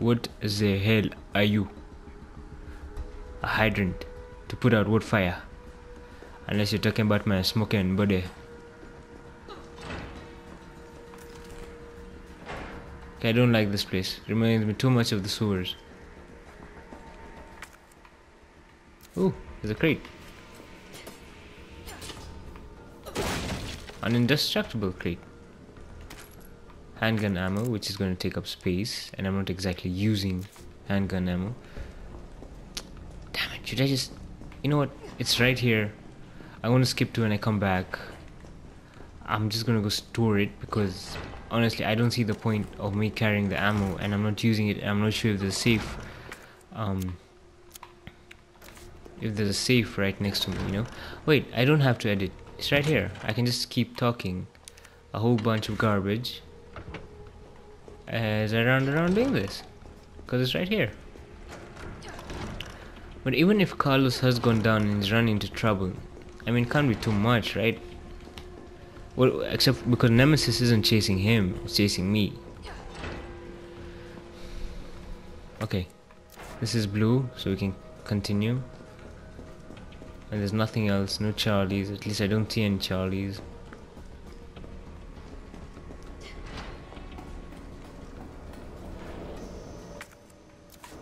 What the hell are you? A hydrant to put out wood fire. Unless you're talking about my smoking body. Okay, I don't like this place. It Reminds me too much of the sewers. Oh, there's a crate. An indestructible crate. Handgun ammo, which is going to take up space, and I'm not exactly using handgun ammo. Damn it, should I just... You know what? It's right here. I want to skip to when I come back. I'm just gonna go store it because honestly I don't see the point of me carrying the ammo and I'm not using it I'm not sure if there's a safe um, if there's a safe right next to me you know wait I don't have to edit it's right here I can just keep talking a whole bunch of garbage as I run around doing this because it's right here but even if Carlos has gone down and is run into trouble I mean can't be too much right well, except because Nemesis isn't chasing him, it's chasing me. Okay. This is blue, so we can continue. And there's nothing else, no Charlies. At least I don't see any Charlies.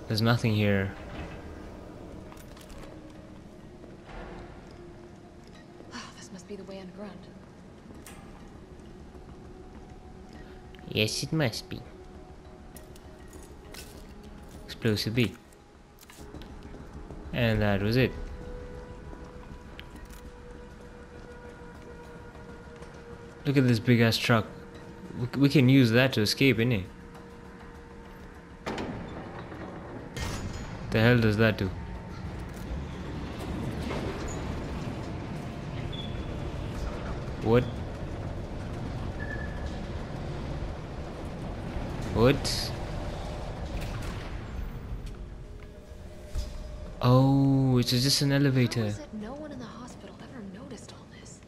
There's nothing here. Oh, this must be the way underground. Yes, it must be. Explosive B. And that was it. Look at this big ass truck. We, we can use that to escape, innit? The hell does that do? What? What? Oh, it's just an elevator. no one in the hospital ever noticed all this?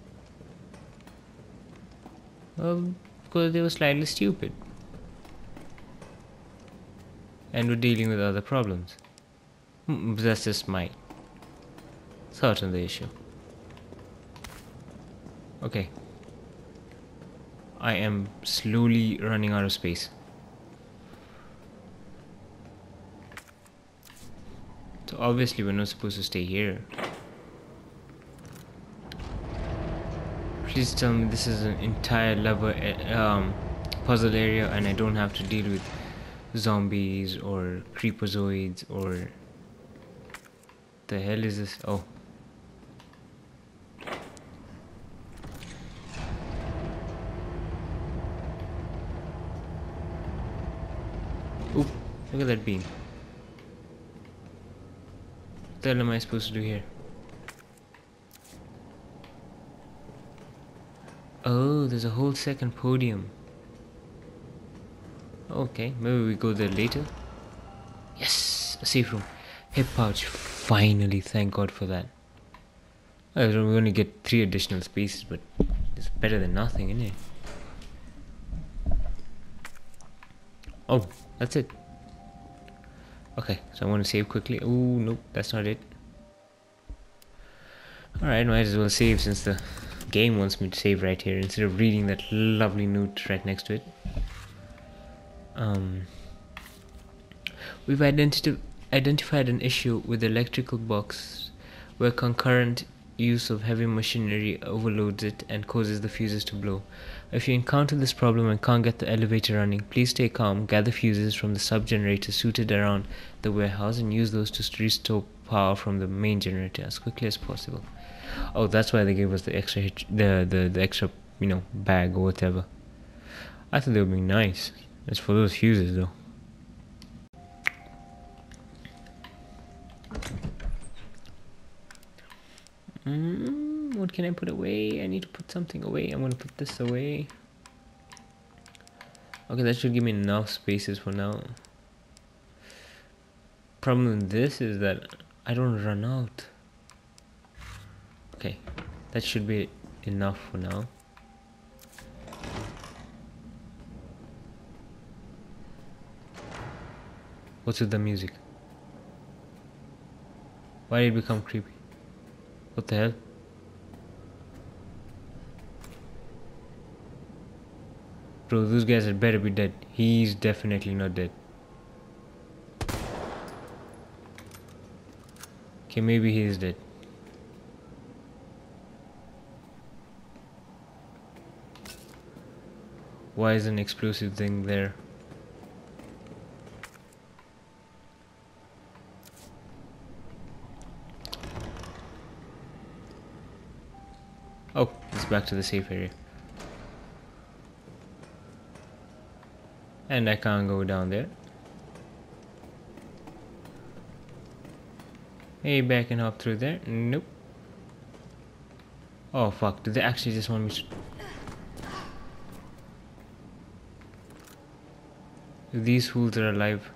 Well, because they were slightly stupid. And were dealing with other problems. Hmm, That's just my the issue. Okay. I am slowly running out of space. So obviously we're not supposed to stay here. Please tell me this is an entire level uh, um, puzzle area and I don't have to deal with zombies or creepozoids or the hell is this? Oh. Oop, look at that beam. What the hell am I supposed to do here? Oh, there's a whole second podium. Okay, maybe we go there later. Yes, a safe room. Hip pouch. Finally, thank God for that. We only get three additional spaces, but it's better than nothing, isn't it? Oh, that's it. Okay, so I want to save quickly. Oh, nope, that's not it. Alright, might as well save since the game wants me to save right here instead of reading that lovely note right next to it. Um, we've identi- identified an issue with the electrical box where concurrent use of heavy machinery overloads it and causes the fuses to blow. If you encounter this problem and can't get the elevator running, please stay calm, gather fuses from the sub generator suited around the warehouse and use those to restore power from the main generator as quickly as possible. Oh, that's why they gave us the extra hitch, the, the the extra you know bag or whatever. I thought they were being nice. It's for those fuses though. Mm, what can I put away? I need to put something away. I'm gonna put this away. Okay, that should give me enough spaces for now. Problem with this is that I don't run out. Okay, that should be enough for now. What's with the music? Why did it become creepy? What the hell? Bro, those guys had better be dead. He's definitely not dead. Okay, maybe he is dead. Why is an explosive thing there? Oh, it's back to the safe area. And I can't go down there. Hey, back and hop through there. Nope. Oh fuck, did they actually just want me to... These fools are alive.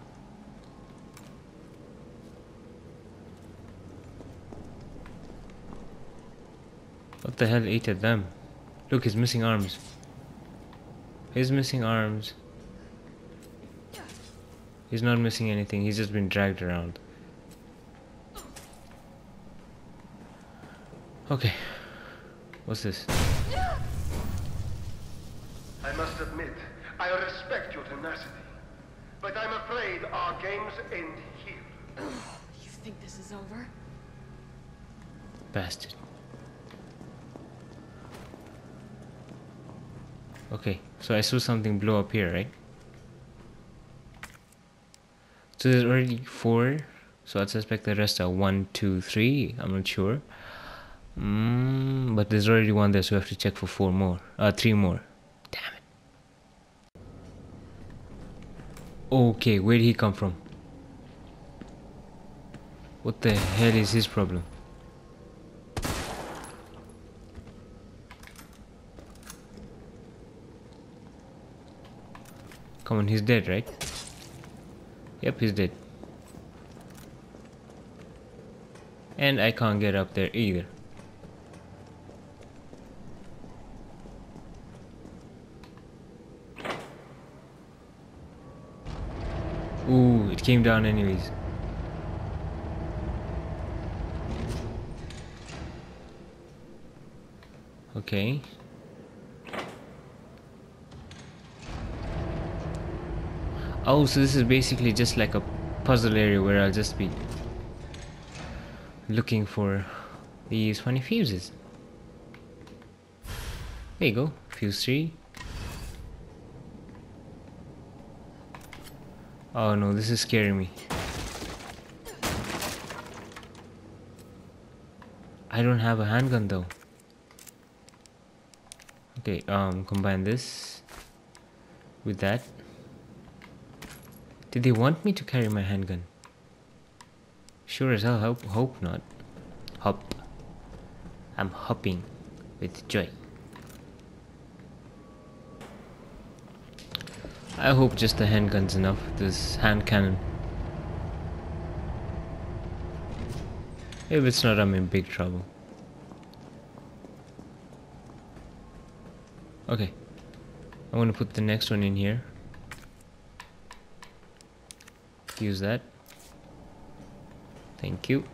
What the hell ate at them? Look, he's missing arms. He's missing arms. He's not missing anything, he's just been dragged around. Okay. What's this? I must admit, I respect your tenacity. But I'm afraid our games end here. You think this is over? Bastard. Okay, so I saw something blow up here, right? So there's already four, so I suspect the rest are one, two, three. I'm not sure. Mm, but there's already one there, so we have to check for four more. Uh, three more. Damn it. Okay, where did he come from? What the hell is his problem? Oh, Come on, he's dead, right? Yep, he's dead. And I can't get up there either. Ooh, it came down anyways. Okay. Oh, so this is basically just like a puzzle area where I'll just be looking for these funny fuses. There you go, fuse 3. Oh no, this is scaring me. I don't have a handgun though. Okay, um, combine this with that. Did they want me to carry my handgun? Sure as hell hope, hope not. Hop. I'm hopping with joy. I hope just the handgun's enough, this hand cannon. If it's not, I'm in big trouble. Okay. I'm gonna put the next one in here. Use that. Thank you.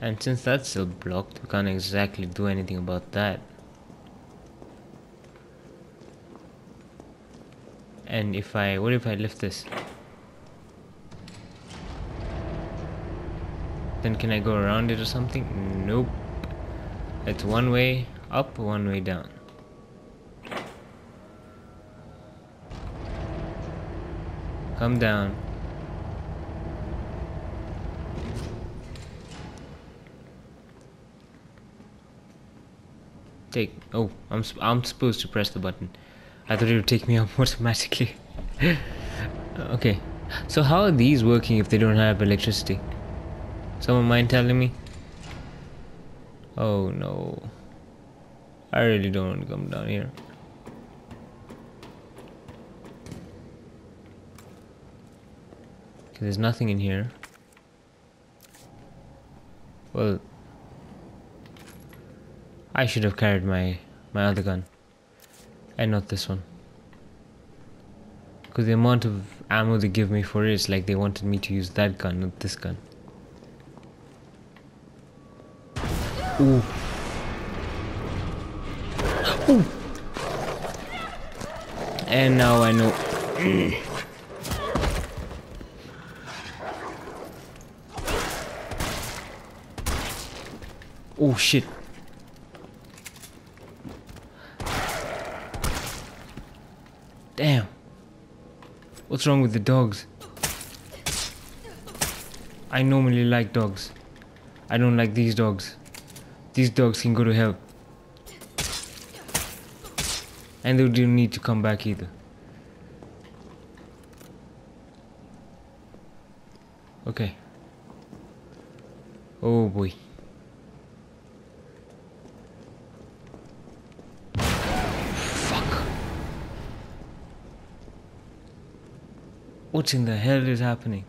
And since that's still blocked, we can't exactly do anything about that. And if I, what if I lift this? Then can I go around it or something? Nope. It's one way up, one way down. Come down. Take. Oh, I'm I'm supposed to press the button. I thought it would take me up automatically. okay. So how are these working if they don't have electricity? Someone mind telling me? Oh no. I really don't want to come down here. There's nothing in here. Well, I should have carried my my other gun. And not this one. Because the amount of ammo they give me for it is like they wanted me to use that gun, not this gun. Ooh. Ooh. And now I know. oh shit. Damn. What's wrong with the dogs? I normally like dogs. I don't like these dogs. These dogs can go to hell. And they don't need to come back either. Okay. Oh boy. Fuck. What in the hell is happening?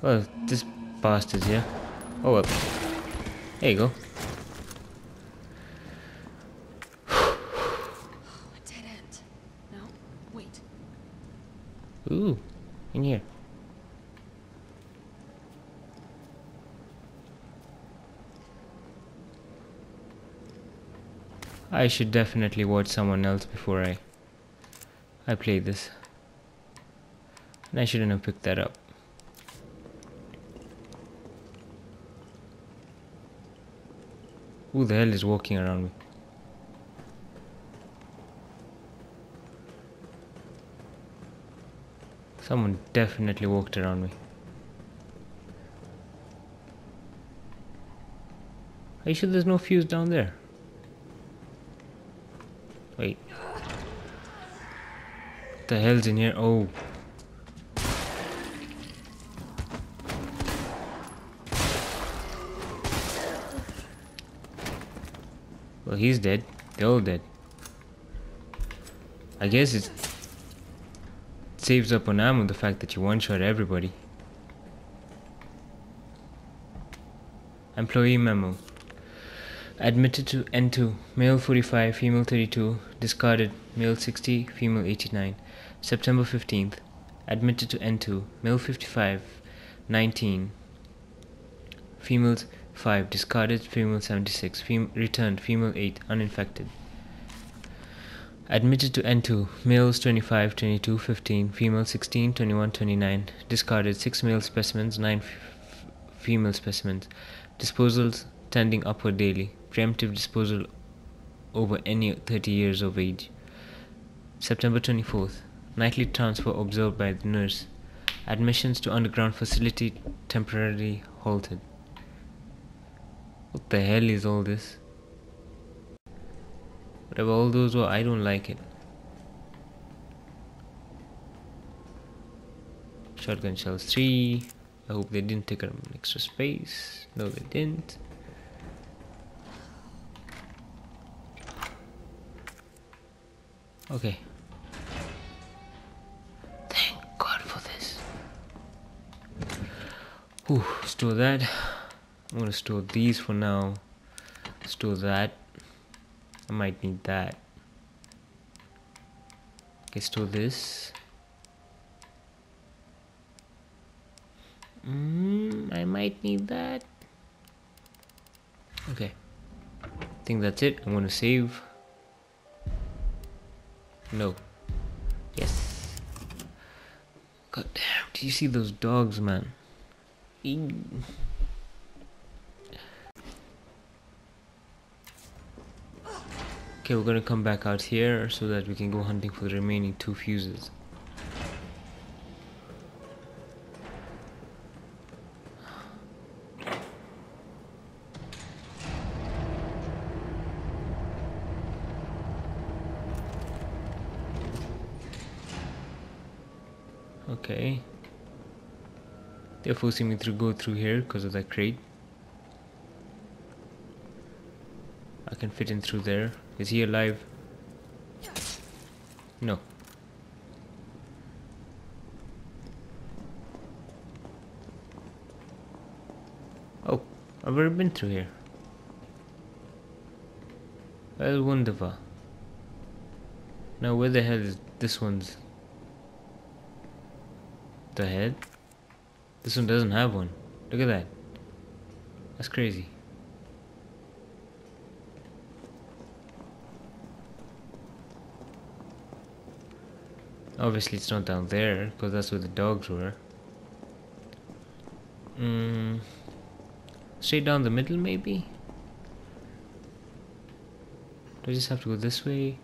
Well, this bastard's here. Oh well. There you go. A dead end. No, wait. Ooh, in here. I should definitely watch someone else before I I play this. And I shouldn't have picked that up. Who the hell is walking around me? Someone definitely walked around me. Are you sure there's no fuse down there? Wait. What the hell's in here? Oh. Well, he's dead. They're all dead. I guess it saves up on ammo the fact that you one-shot everybody. Employee memo. Admitted to N2, male 45, female 32, discarded, male 60, female 89. September 15th. Admitted to N2, male 55, 19, females 5, discarded, female 76, fem- returned, female 8, uninfected. Admitted to N2, males 25, 22, 15, female 16, 21, 29, discarded 6 male specimens, 9 f- female specimens. Disposals tending upward daily. Preemptive disposal over any 30 years of age. September 24th. Nightly transfer observed by the nurse. Admissions to underground facility temporarily halted. What the hell is all this? Whatever all those were, I don't like it. Shotgun shells 3. I hope they didn't take up extra space. No, they didn't. Okay. Thank God for this. Whew, store that. I'm gonna store these for now. Store that. I might need that. Okay, store this. Mm, I might need that. Okay. I think that's it. I'm gonna save. No. Yes. God damn, do you see those dogs, man? Ew. Okay, we're gonna come back out here so that we can go hunting for the remaining two fuses. Okay. They're forcing me to go through here because of that crate. I can fit in through there. Is he alive? No. Oh, I've already been through here. Well, wunderbar. Now, where the hell is this one's? The head? This one doesn't have one. Look at that. That's crazy. Obviously, it's not down there because that's where the dogs were. Mm, straight down the middle, maybe? Do I just have to go this way?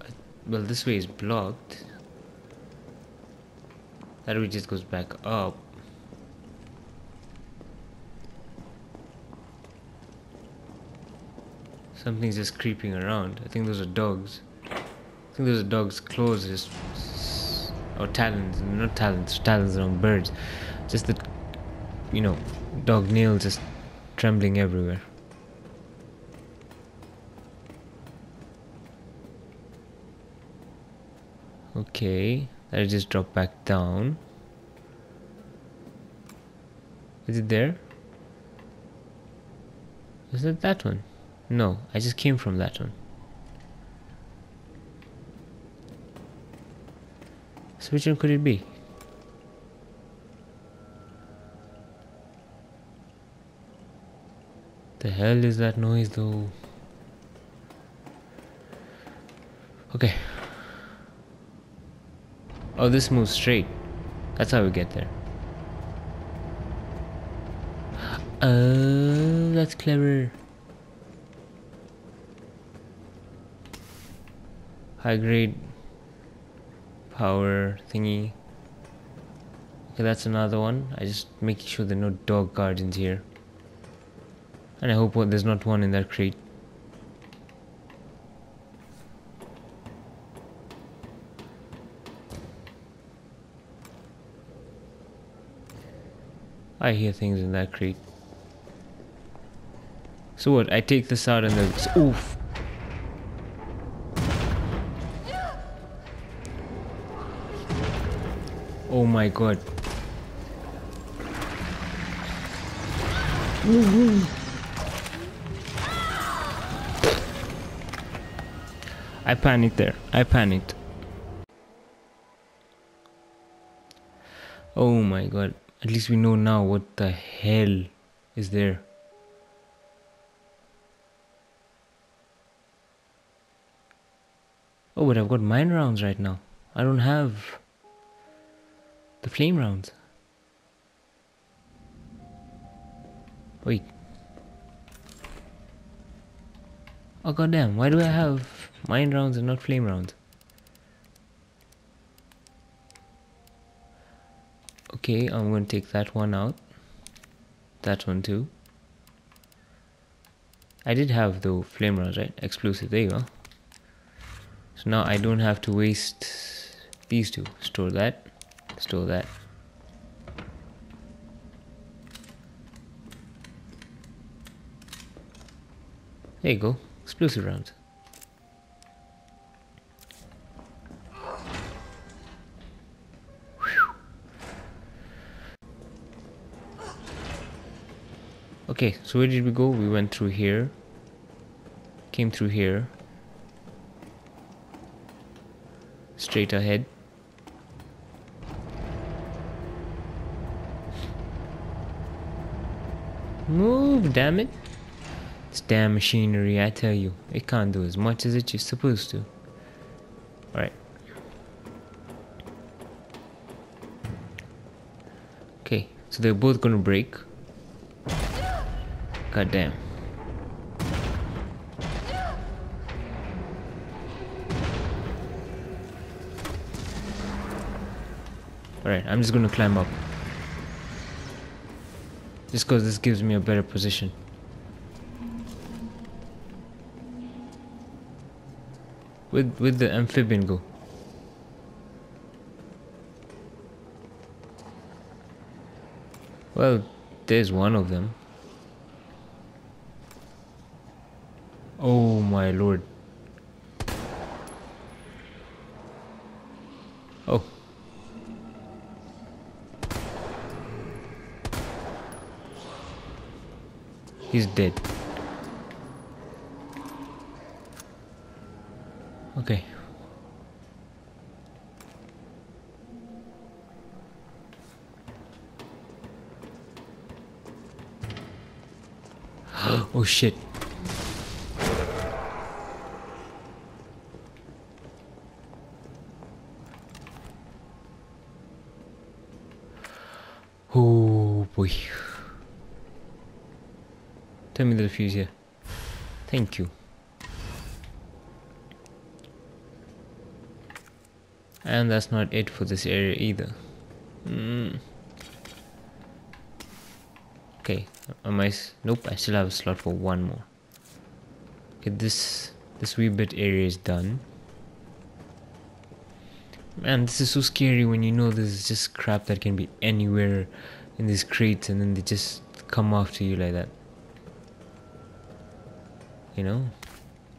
Uh, Well, this way is blocked. That way just goes back up. Something's just creeping around. I think those are dogs. I think those are dogs' claws just or talons, not talons, talons are on birds. Just the you know, dog nails just trembling everywhere. Okay, that just drop back down. Is it there? Is it that one? No, I just came from that one. So which one could it be? The hell is that noise though? Okay. Oh, this moves straight. That's how we get there. Oh, that's clever. High grade power thingy. Okay, that's another one. I just making sure there are no dog guardians here. And I hope there's not one in that crate. I hear things in that crate. So what? I take this out and then oof. Oh my god. I panicked there. I panicked. Oh my god. At least we know now what the hell is there. Oh, but I've got mine rounds right now. I don't have the flame rounds. Wait. Oh goddamn, why do I have mine rounds and not flame rounds? Okay, I'm going to take that one out. That one too. I did have the flame right? Explosive, there you go. So now I don't have to waste these two. Store that, store that. There you go, explosive rounds. Okay, so where did we go? We went through here. Came through here. Straight ahead. Move, damn it. This damn machinery, I tell you, it can't do as much as it is supposed to. Alright. Okay, so they're both gonna break. God damn. Alright, I'm just gonna climb up. Just cause this gives me a better position. With with the amphibian go. Well, there's one of them. my lord. Oh. He's dead. Okay. oh shit. Fuse here. Thank you. And that's not it for this area either. Mm. Okay, am I? Nope, I still have a slot for one more. Okay, this this wee bit area is done. Man, this is so scary when you know this is just crap that can be anywhere in these crates and then they just come after you like that. You know?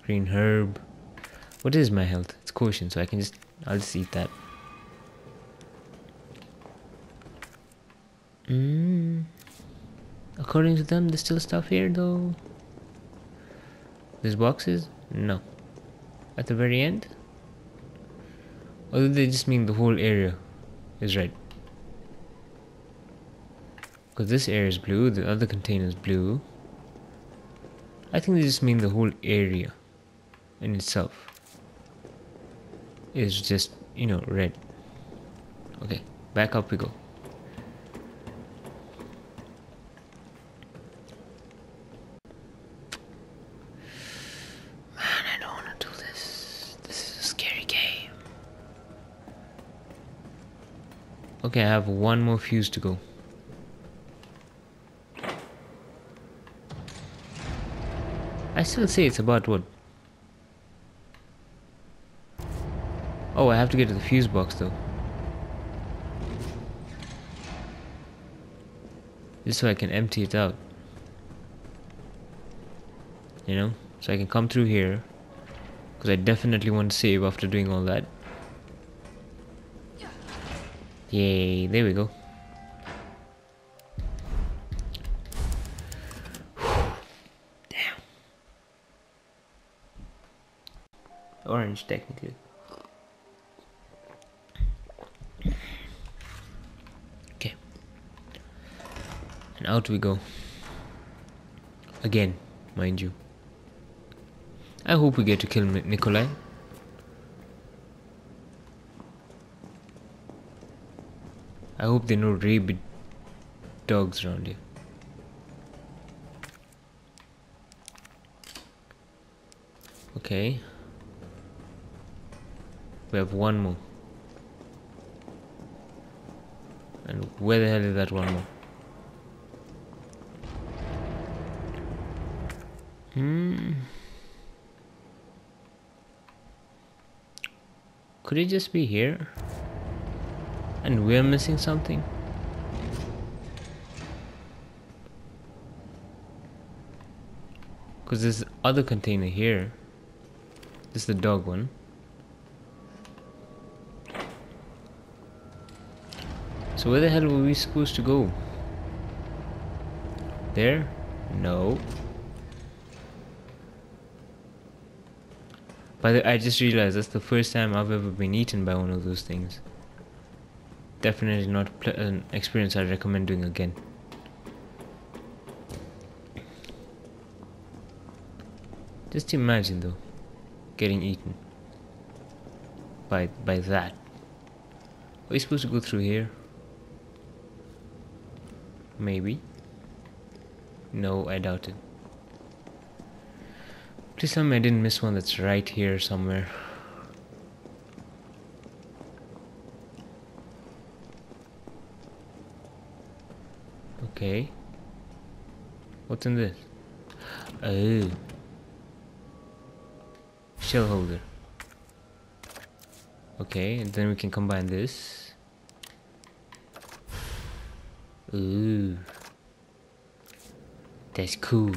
Green herb. What is my health? It's caution, so I can just I'll just eat that. Mm. According to them, there's still stuff here though. There's boxes? No. At the very end? Or they just mean the whole area is red? Because this area is blue, the other container is blue. I think they just mean the whole area in itself is just, you know, red. Okay, back up we go. Man, I don't want to do this. This is a scary game. Okay, I have one more fuse to go. I still say it's about what? Oh, I have to get to the fuse box though. Just so I can empty it out. You know? So I can come through here. Because I definitely want to save after doing all that. Yay, there we go. Orange, technically. Okay. And out we go. Again, mind you. I hope we get to kill Nikolai. I hope there are no rabid dogs around here. Okay. We have one more. And where the hell is that one more? Hmm. Could it just be here? And we're missing something? Because there's other container here. This is the dog one. So where the hell were we supposed to go? There? No. By the I just realized that's the first time I've ever been eaten by one of those things. Definitely not an experience I'd recommend doing again. Just imagine though, getting eaten by by that. Are we supposed to go through here? Maybe. No, I doubt it. Please tell me I didn't miss one that's right here somewhere. Okay. What's in this? Oh. Shell holder. Okay, and then we can combine this. Ooh. That's cool.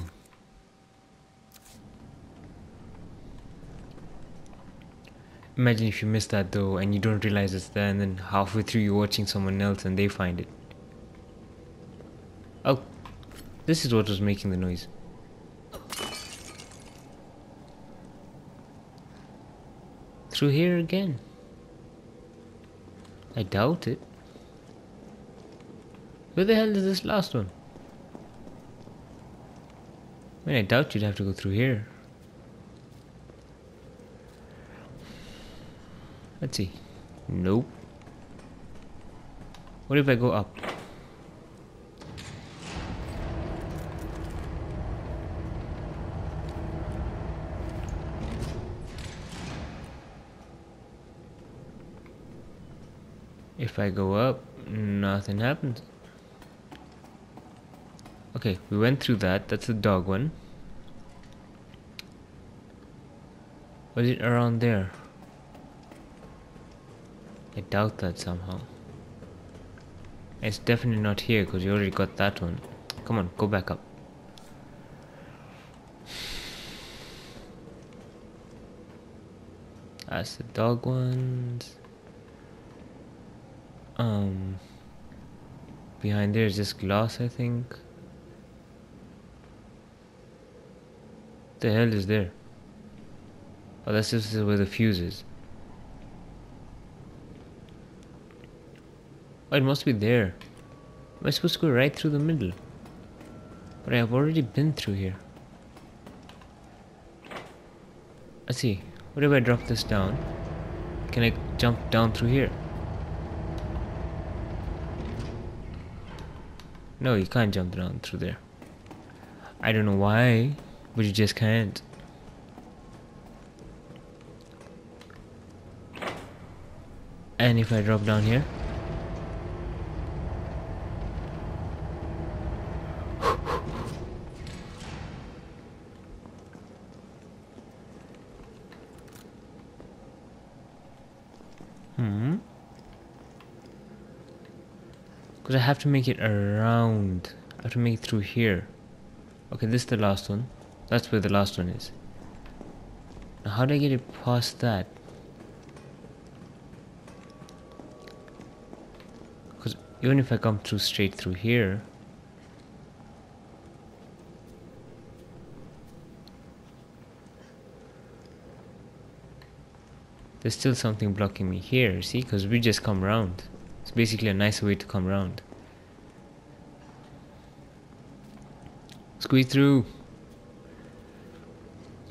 Imagine if you miss that though and you don't realize it's there and then halfway through you're watching someone else and they find it. Oh, this is what was making the noise. Through here again. I doubt it. Where the hell is this last one? I mean, I doubt you'd have to go through here. Let's see. Nope. What if I go up? If I go up, nothing happens. Okay, we went through that. That's the dog one. Was it around there? I doubt that somehow. It's definitely not here because you already got that one. Come on, go back up. That's the dog ones. Um, behind there is just glass, I think. The hell is there? Oh, that's just where the fuse is. Oh, it must be there. Am I supposed to go right through the middle? But I've already been through here. Let's see. What if I drop this down? Can I jump down through here? No, you can't jump down through there. I don't know why, but you just can't. And if I drop down here? Hmm. Because I have to make it around. I have to make it through here. Okay, this is the last one. That's where the last one is. Now how do I get it past that? Because even if I come through straight through here, there's still something blocking me here, see? Because we just come around. It's basically a nicer way to come around. Squeeze through.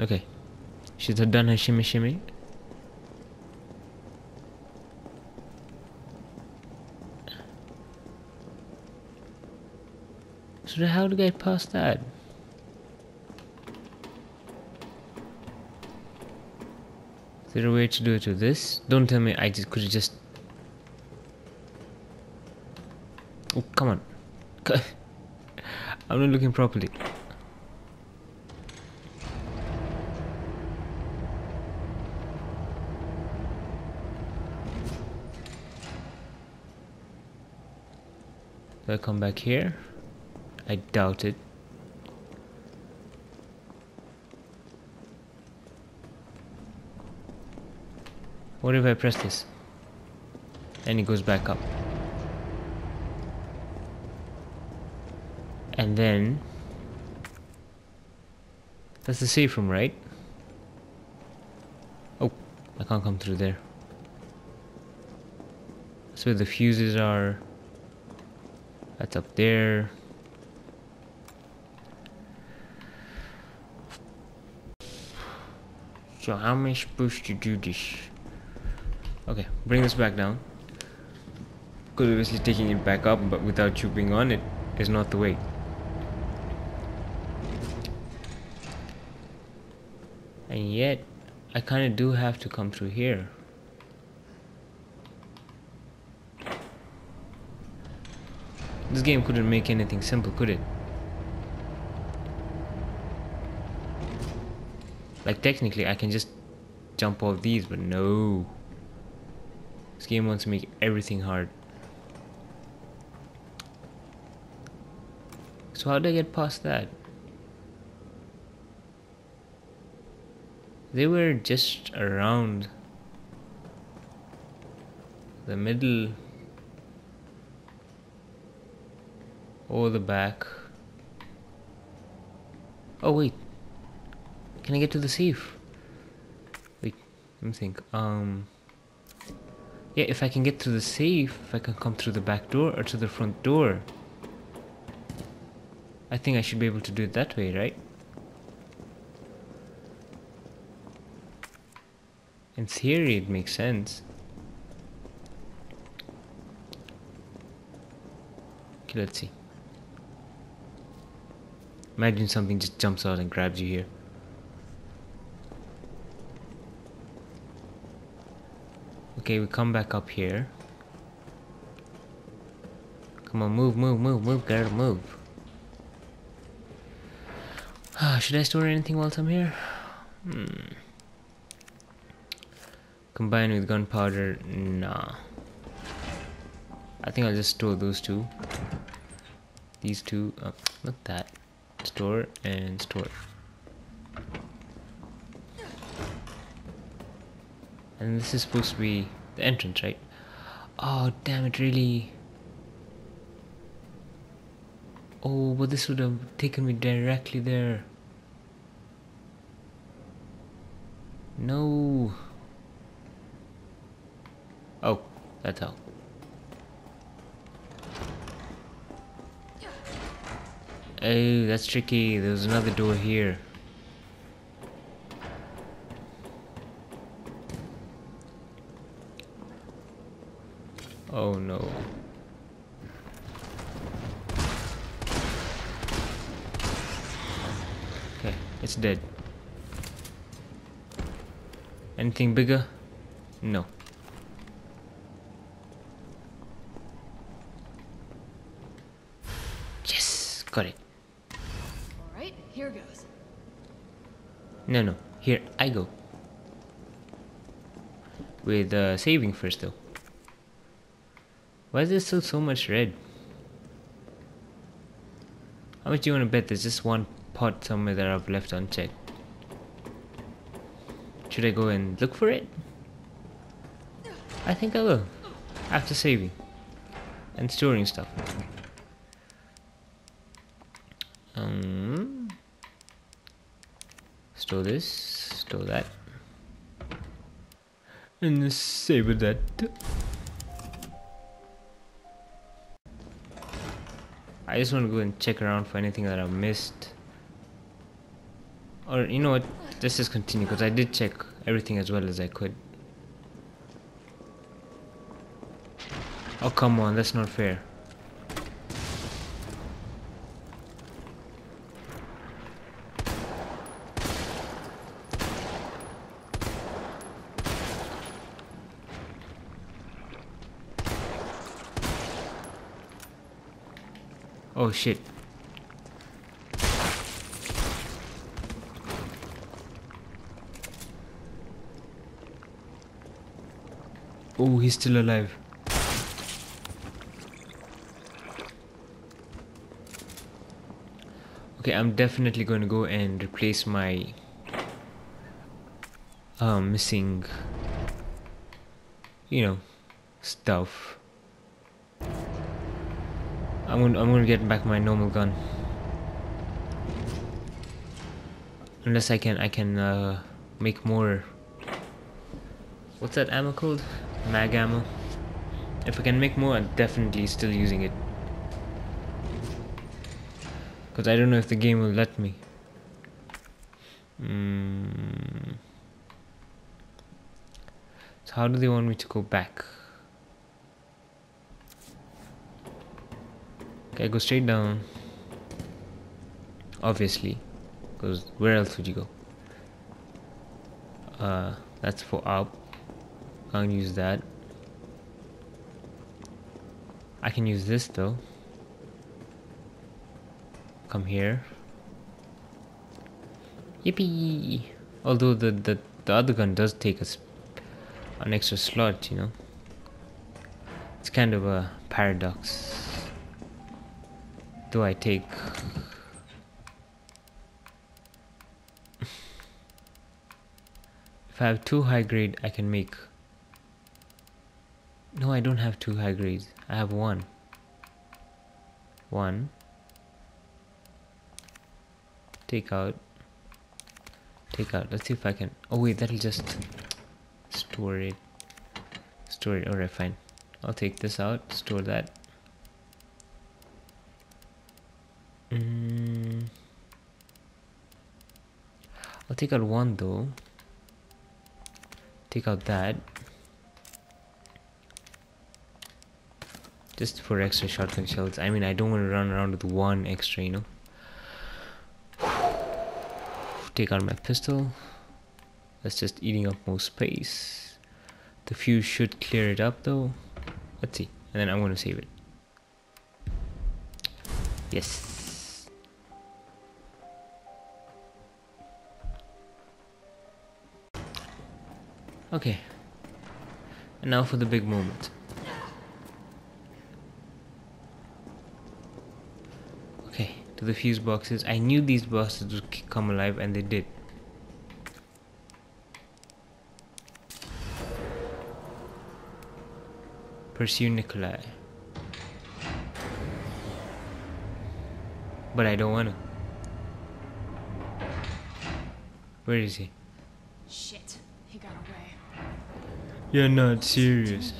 Okay. She's done her shimmy shimmy. So how to get past that? Is there a way to do it with this? Don't tell me I just could just Oh come on. I'm not looking properly. I come back here? I doubt it. What if I press this? And it goes back up. And then... That's the safe room, right? Oh, I can't come through there. That's where the fuses are. Up there. So how am I supposed to do this? Okay, bring this back down. Because obviously taking it back up but without you on it is not the way. And yet, I kind of do have to come through here. This game couldn't make anything simple, could it? Like technically I can just jump off these, but no. This game wants to make everything hard. So how do I get past that? They were just around the middle or the back. Oh wait, can I get to the safe? Wait, Let me think. Um. Yeah, if I can get to the safe, if I can come through the back door or to the front door. I think I should be able to do it that way, right? In theory, it makes sense. Okay, let's see. Imagine something just jumps out and grabs you here. Okay, we come back up here. Come on, move, move, move, move, girl, move. Ah, should I store anything whilst I'm here? Hmm. Combine with gunpowder? Nah. I think I'll just store those two. These two, uh, not that. Store and store. And this is supposed to be the entrance, right? Oh, damn it, really? Oh, but this would have taken me directly there. No. Oh, that's how. Oh, that's tricky. There's another door here. Oh no. Okay, it's dead. Anything bigger? No. Yes, got it. Alright, here goes. No, no. Here, I go. With uh, saving first, though. Why is there still so much red? How much do you want to bet there's just one pot somewhere that I've left unchecked? Should I go and look for it? I think I will. After saving. And storing stuff. Store this, store that. And save that. I just want to go and check around for anything that I've missed. Or, you know what, let's just continue because I did check everything as well as I could. Oh, come on, that's not fair. Oh shit. Oh, he's still alive. Okay, I'm definitely going to go and replace my uh, missing, you know, stuff. I'm gonna, I'm gonna get back my normal gun. Unless I can, I can uh, make more. What's that ammo called? Mag ammo. If I can make more, I'm definitely still using it. Because I don't know if the game will let me. Mm. So how do they want me to go back? Okay, go straight down. Obviously. Because where else would you go? Uh, that's for up. Can't use that. I can use this though. Come here. Yippee! Although the, the, the other gun does take us an extra slot, you know. It's kind of a paradox. Do I take If I have two high grade, I can make. No, I don't have two high grades. I have one. One. Take out. Take out. Let's see if I can. Oh wait, that'll just. store it store it alright fine I'll take this out store that mm. I'll take out one though. Take out that. Just for extra shotgun shells I mean I don't want to run around with one extra you know? Take out my pistol. That's just eating up more space. The fuse should clear it up though. Let's see. And then I'm going to save it. Yes okay and now for the big moment Okay, to the fuse boxes. I knew these boxes would come alive and they did. Pursue Nikolai. But I don't want to. Where is he? Shit, he got away. You're not serious.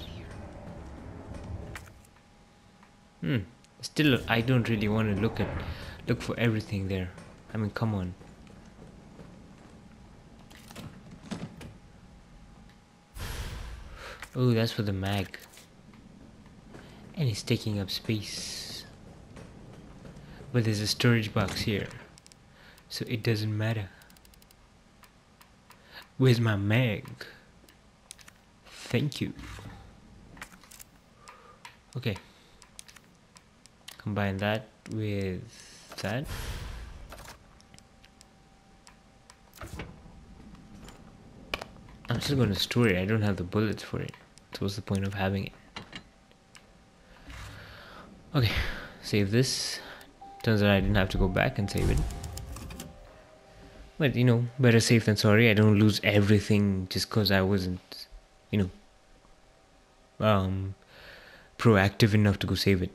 Hmm. Still, I don't really want to look at look for everything there. I mean, come on. Oh, that's for the mag. And it's taking up space. But there's a storage box here. So it doesn't matter. Where's my mag? Thank you. Okay. Combine that with that. I'm still going to store it. I don't have the bullets for it. So what's the point of having it? Okay, save this. Turns out I didn't have to go back and save it. But, you know, better safe than sorry. I don't lose everything just because I wasn't, you know, um, proactive enough to go save it.